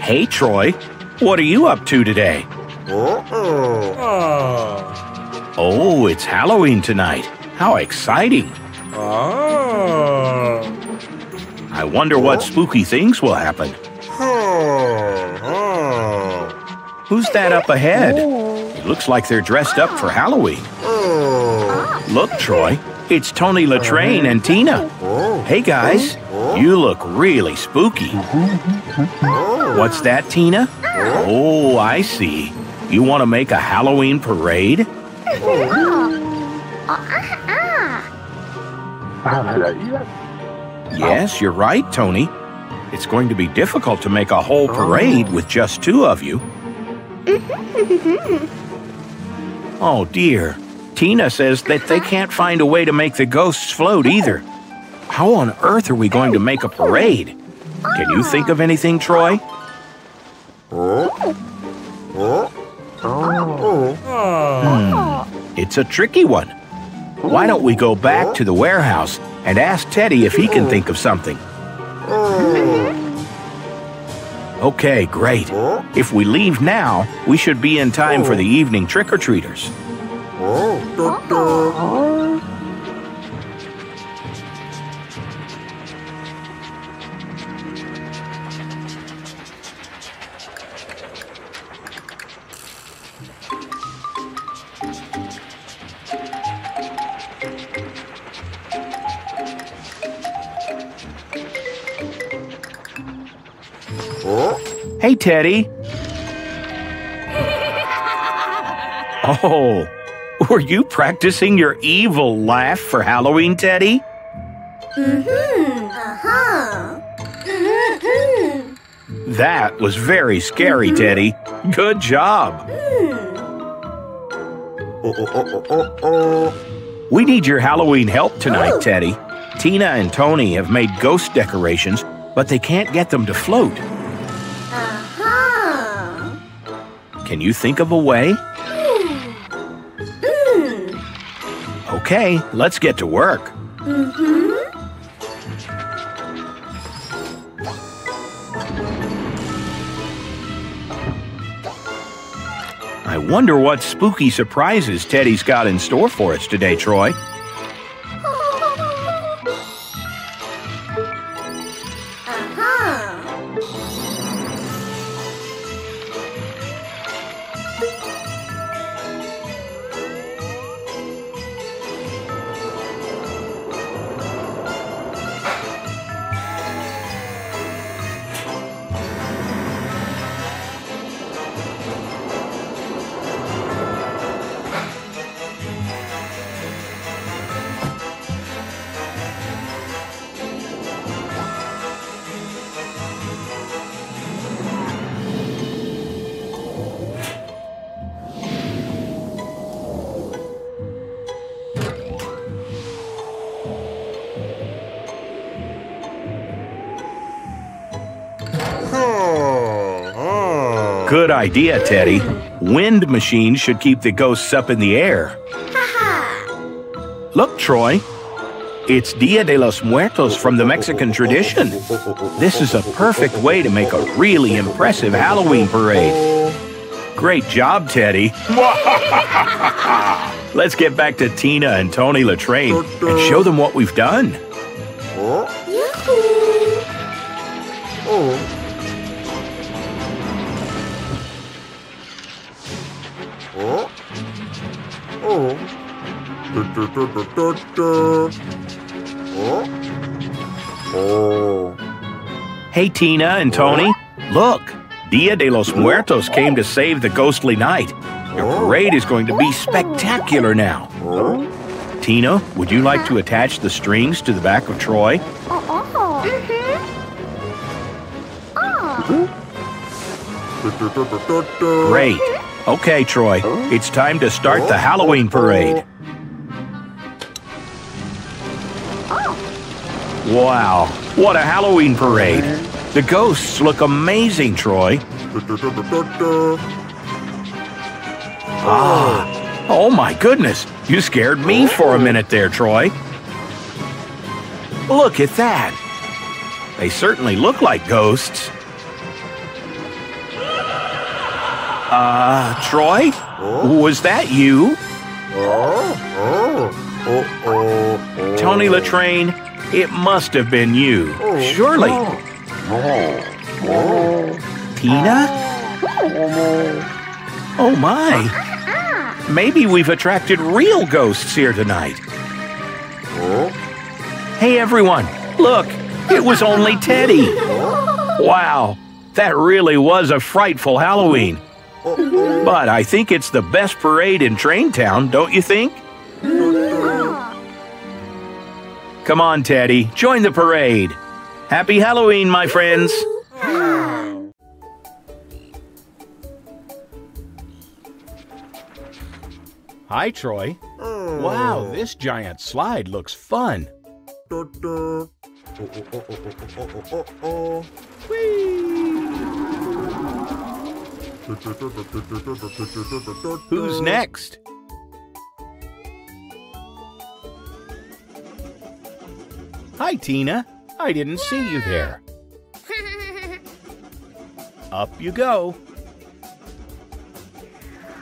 Hey, Troy. What are you up to today? Oh. Oh, it's Halloween tonight. How exciting. Oh. I wonder what oh. spooky things will happen. Uh-huh. Who's that up ahead? Oh. It looks like they're dressed up for oh. Halloween. Look, Troy, it's Tony Le Train and Tina. Hey, guys, you look really spooky. What's that, Tina? Oh, I see. You want to make a Halloween parade? Yes, you're right, Tony. It's going to be difficult to make a whole parade with just two of you. Oh dear. Tina says that they can't find a way to make the ghosts float either. How on earth are we going to make a parade? Can you think of anything, Troy? Oh. It's a tricky one. Why don't we go back to the warehouse and ask Teddy if he can think of something? Okay, great. If we leave now, we should be in time for the evening trick Teddy. Oh, were you practicing your evil laugh for Halloween, Teddy? Mm-hmm. That was very scary, mm-hmm. Teddy. Good job. Mm. Oh, oh, oh, we need your Halloween help tonight, Teddy. Tina and Tony have made ghost decorations, but they can't get them to float. Can you think of a way? Okay, let's get to work. I wonder what spooky surprises Teddy's got in store for us today, Troy. Good idea, Teddy. Wind machines should keep the ghosts up in the air. Look, Troy. It's Dia de los Muertos from the Mexican tradition. This is a perfect way to make a really impressive Halloween parade. Great job, Teddy. Let's get back to Tina and Tony Le Train and show them what we've done. Hey, Tina and Tony. Look, Dia de los Muertos came to save the ghostly night. Your parade is going to be spectacular now. Tina, would you like to attach the strings to the back of Troy? Great. Okay, Troy, it's time to start the Halloween parade. Wow, what a Halloween parade! The ghosts look amazing, Troy. Ah, oh my goodness, you scared me for a minute there, Troy. Look at that. They certainly look like ghosts. Uh, Troy? Was that you? Tony Le Train, it must have been you. Surely. Tina? Oh my. Maybe we've attracted real ghosts here tonight. Hey everyone, look, it was only Teddy. Wow, that really was a frightful Halloween. But I think it's the best parade in Train Town, don't you think? Come on, Teddy, join the parade. Happy Halloween, my friends. Hi, Troy. Wow, oh. this giant slide looks fun. Who's next? Hi, Tina. I didn't see you there. Up you go.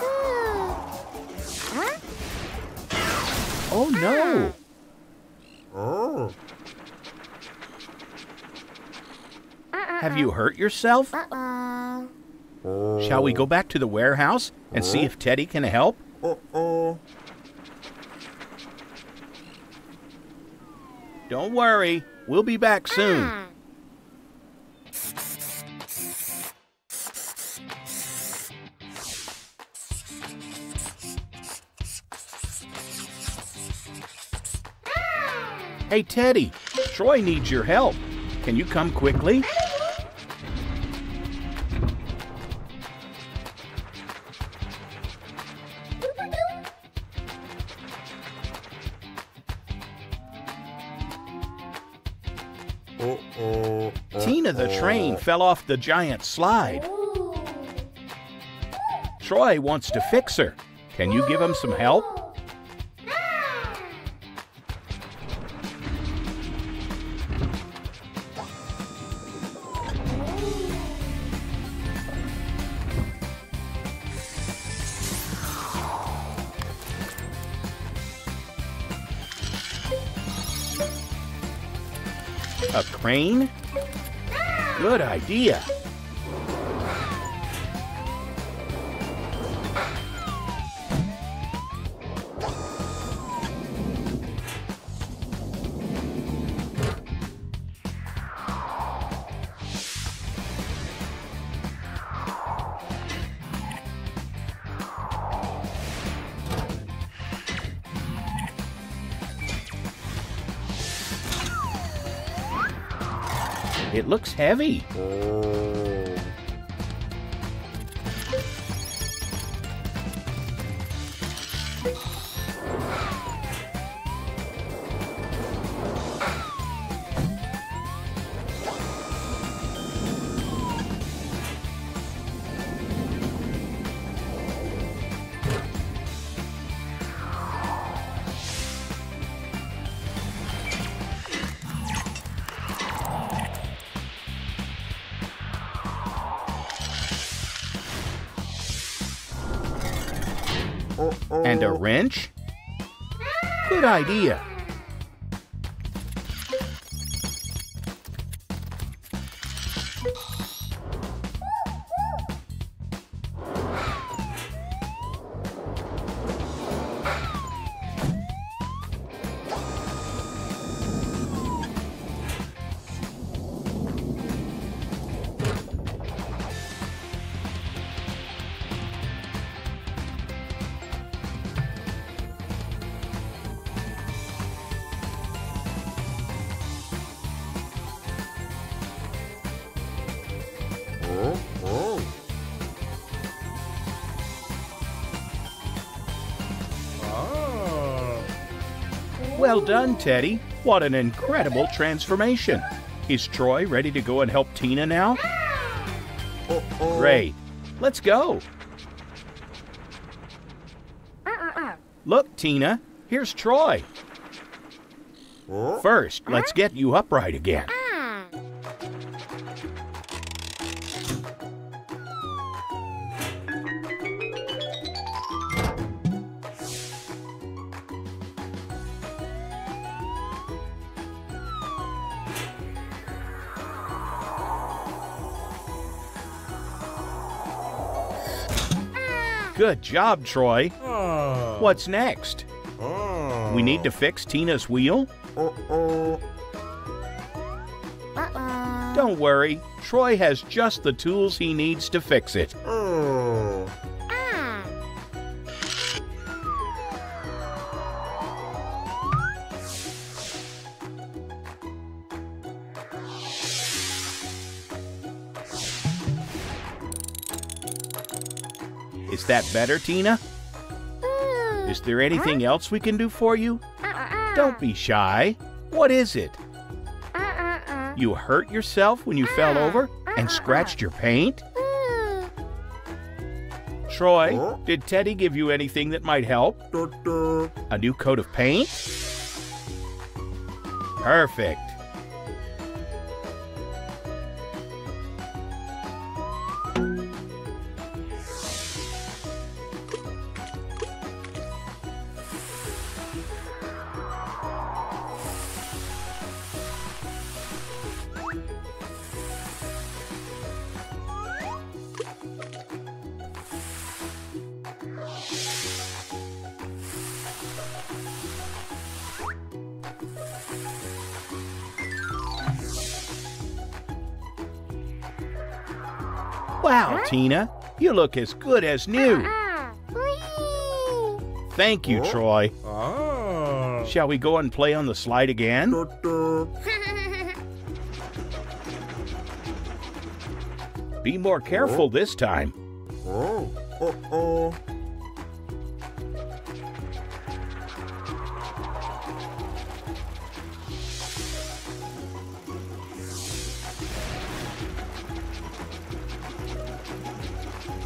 Oh no! Uh. Have you hurt yourself? Shall we go back to the warehouse and see if Teddy can help? Don't worry, we'll be back soon. Hey, Teddy, Troy needs your help. Can you come quickly? Tina the train fell off the giant slide. Troy wants to fix her. Can you give him some help? Crane? Good idea. It looks heavy. Oh. And a wrench? Good idea. Well done, Teddy. What an incredible transformation. Is Troy ready to go and help Tina now? Great. Let's go. Look, Tina, here's Troy. First, let's get you upright again. Good job, Troy. Oh. What's next? Oh. We need to fix Tina's wheel? Don't worry, Troy has just the tools he needs to fix it. Oh. Is that better, Tina? Is there anything else we can do for you? Don't be shy. What is it? You hurt yourself when you fell over and scratched your paint? Troy, did Teddy give you anything that might help? A new coat of paint? Perfect. Wow, Tina, you look as good as new. Uh-uh. Thank you, oh. Troy. Ah. Shall we go and play on the slide again? Be more careful oh. this time.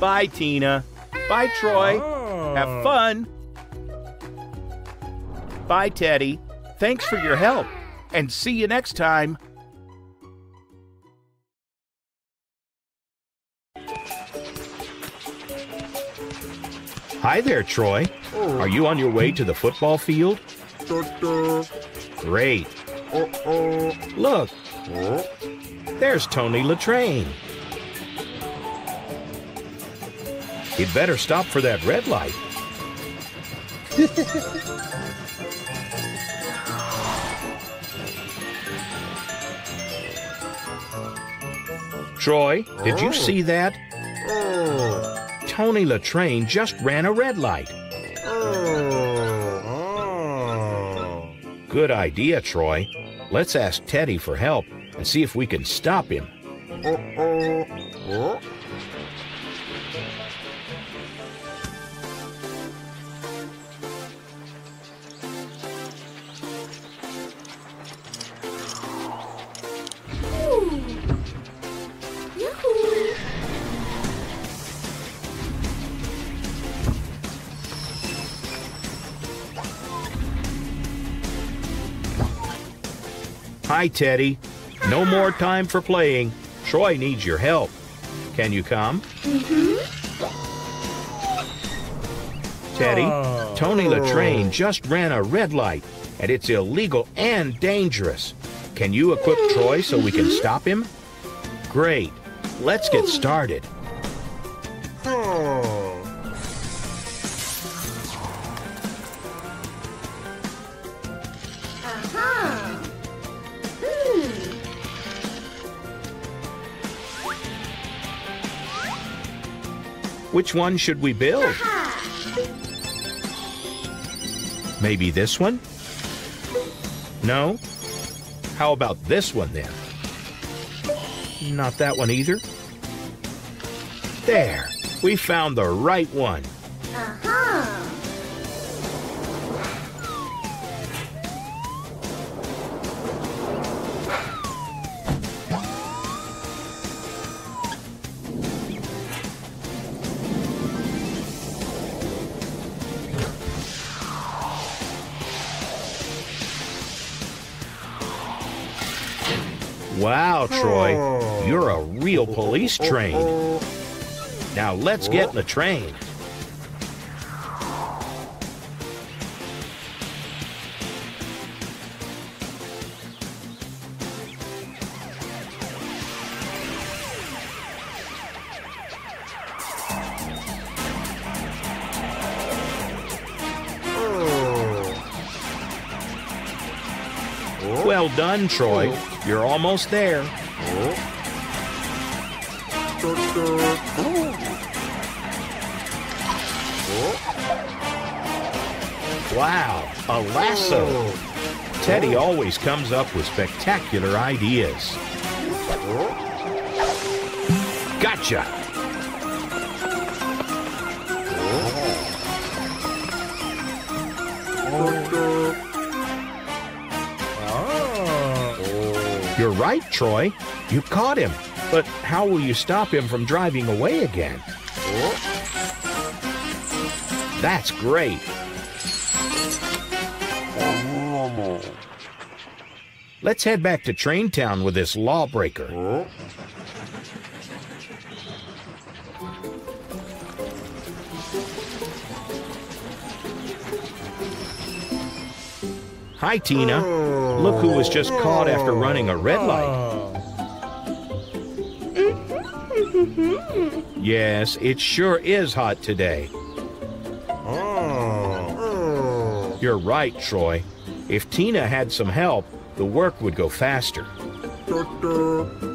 Bye, Tina. Bye, Troy. Have oh. fun. Bye, Teddy. Thanks for your help. And see you next time. Hi there, Troy. Are you on your way to the football field? Great. Look, there's Tony Le Train. You'd better stop for that red light. Troy, did you oh. see that? Oh. Tony Le Train just ran a red light. Oh. Good idea, Troy. Let's ask Teddy for help and see if we can stop him. Hi, Teddy. No more time for playing. Troy needs your help. Can you come? Mm-hmm. Teddy, oh. Tony Le Train just ran a red light, and it's illegal and dangerous. Can you equip Troy so we can stop him? Great. Let's get started. Which one should we build? Maybe this one? No? How about this one then? Not that one either. There, we found the right one. Uh-huh. Troy, you're a real police train. Now let's get in the Well done, Troy. You're almost there. Wow, a lasso. Teddy always comes up with spectacular ideas. Gotcha. Oh. You're right, Troy. You caught him. But how will you stop him from driving away again? That's great. Let's head back to Train Town with this lawbreaker. Hi, Tina. Oh. Look who was just caught after running a red light. Yes, it sure is hot today. You're right, Troy. If Tina had some help, the work would go faster.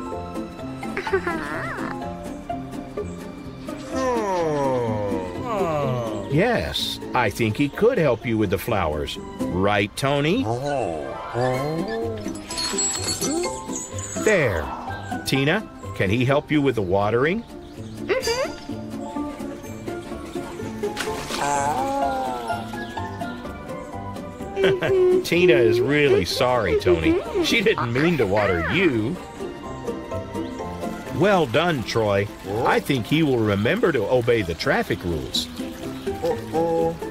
Yes, I think he could help you with the flowers. Right, Tony? Oh. Oh. There. Tina, can he help you with the watering? Mm-hmm. Ah. Tina is really sorry, Tony. She didn't mean to water you. Well done, Troy. I think he will remember to obey the traffic rules.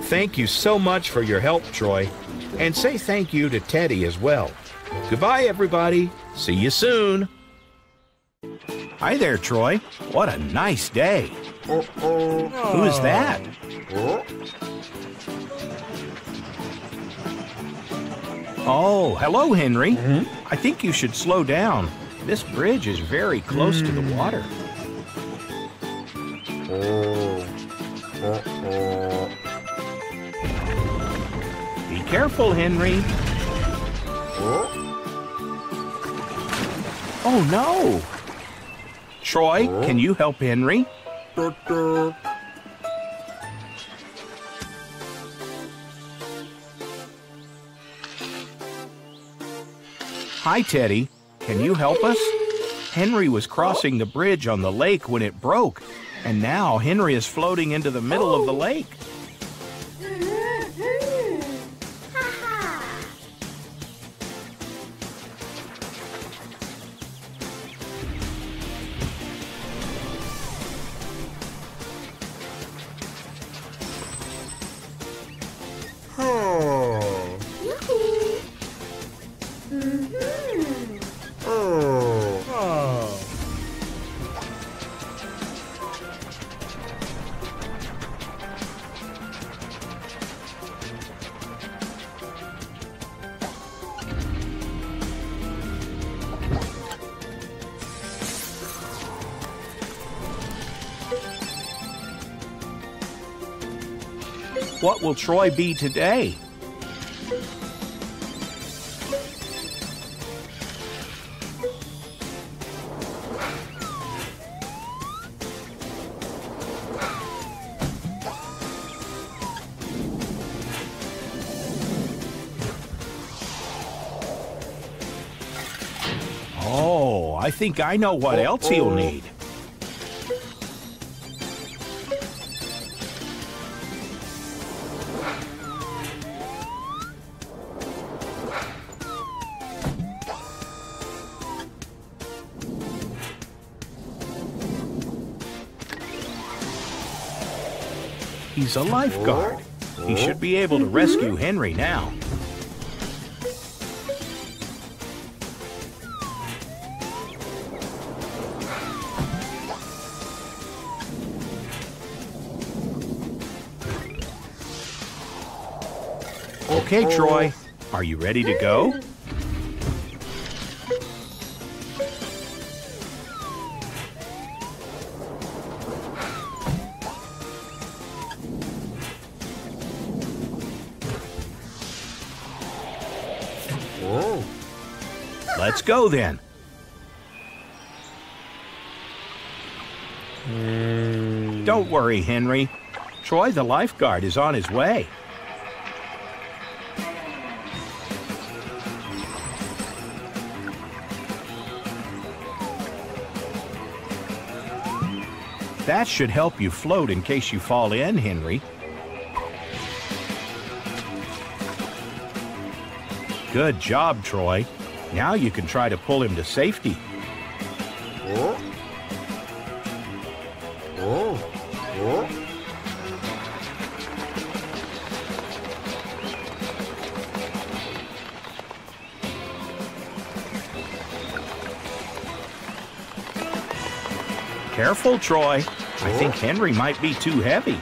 Thank you so much for your help, Troy. And say thank you to Teddy as well. Goodbye, everybody. See you soon. Hi there, Troy. What a nice day. Who's that? Oh, hello, Henry. I think you should slow down. This bridge is very close to the water. Be careful, Henry. Oh, no. Troy, can you help Henry? Hi, Teddy. Can you help us? Henry was crossing the bridge on the lake when it broke, and now Henry is floating into the middle of the lake. What will Troy be today? Oh, I think I know what oh, else he'll oh. need. He's a lifeguard. He should be able to rescue Henry now. Okay, Troy, are you ready to go? Let's go then. Hmm. Don't worry, Henry. Troy the lifeguard is on his way. That should help you float in case you fall in, Henry. Good job, Troy. Now you can try to pull him to safety. Oh. Oh. Oh. Careful, Troy. I think Henry might be too heavy.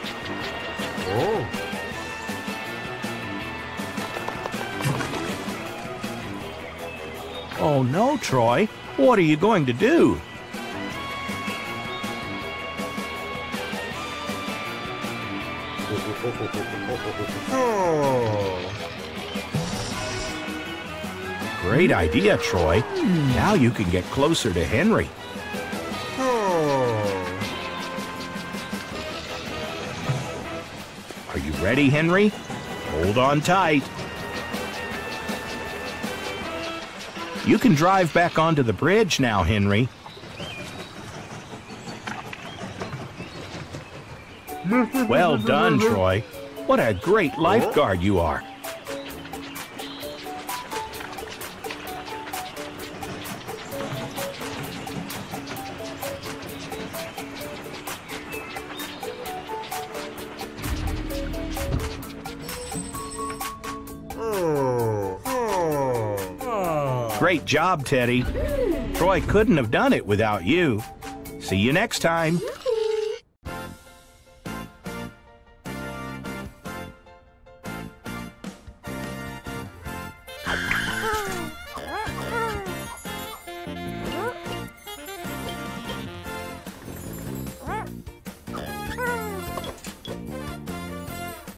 Oh no, Troy. What are you going to do? Great idea, Troy. Now you can get closer to Henry. Are you ready, Henry? Hold on tight. You can drive back onto the bridge now, Henry. Well done, Troy. What a great lifeguard you are. Great job, Teddy. Troy couldn't have done it without you. See you next time.